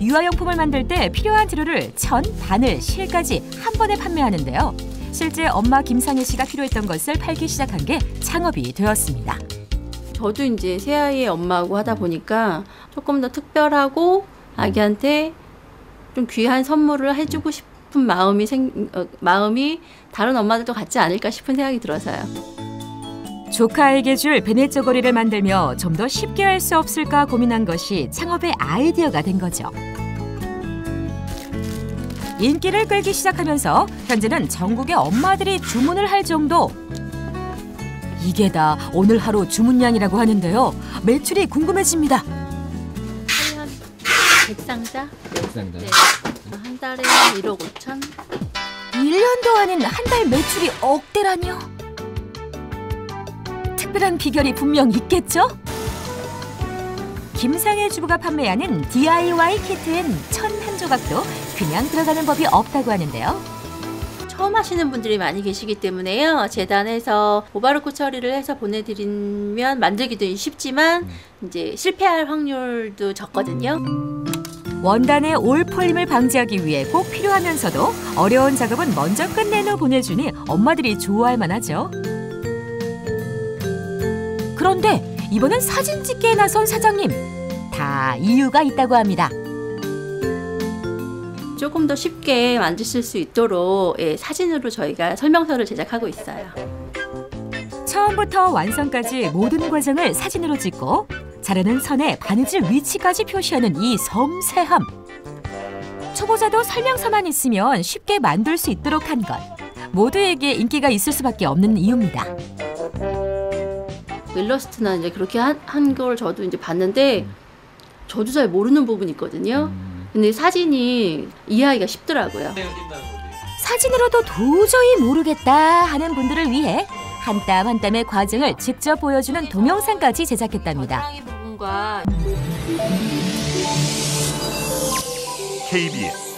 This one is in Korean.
유아용품을 만들 때 필요한 재료를 천, 바늘, 실까지 한 번에 판매하는데요. 실제 엄마 김상희 씨가 필요했던 것을 팔기 시작한 게 창업이 되었습니다. 저도 이제 새아이의 엄마고 하다 보니까 조금 더 특별하고 아기한테 좀 귀한 선물을 해주고 싶은 마음이 생 어, 마음이 다른 엄마들도 같지 않을까 싶은 생각이 들어서요. 조카에게 줄 베네 쪼고리를 만들며 좀 더 쉽게 할 수 없을까 고민한 것이 창업의 아이디어가 된 거죠. 인기를 끌기 시작하면서 현재는 전국의 엄마들이 주문을 할 정도. 이게 다 오늘 하루 주문량이라고 하는데요. 매출이 궁금해집니다. 한 100상자? 백상자. 네. 한 달에 1억 5천? 1년도 아닌 한 달 매출이 억대라뇨? 특별한 비결이 분명 있겠죠? 김상혜 주부가 판매하는 DIY 키트엔 천 한 조각도 그냥 들어가는 법이 없다고 하는데요. 처음 하시는 분들이 많이 계시기 때문에요. 재단에서 오바르코 처리를 해서 보내드리면 만들기도 쉽지만 이제 실패할 확률도 적거든요. 원단의 올 풀림을 방지하기 위해 꼭 필요하면서도 어려운 작업은 먼저 끝낸 후 보내주니 엄마들이 좋아할 만하죠. 그런데 이번엔 사진 찍기에 나선 사장님. 다 이유가 있다고 합니다. 조금 더 쉽게 만드실 수 있도록 예, 사진으로 저희가 설명서를 제작하고 있어요. 처음부터 완성까지 모든 과정을 사진으로 찍고 자르는 선에 바느질 위치까지 표시하는 이 섬세함. 초보자도 설명서만 있으면 쉽게 만들 수 있도록 한 것. 모두에게 인기가 있을 수밖에 없는 이유입니다. 일러스트나 이제 그렇게 한 걸 저도 이제 봤는데 저도 잘 모르는 부분이 있거든요. 근데 사진이 이해하기가 쉽더라고요. 사진으로도 도저히 모르겠다 하는 분들을 위해 한 땀 한 땀의 과정을 직접 보여주는 동영상까지 제작했답니다. KBS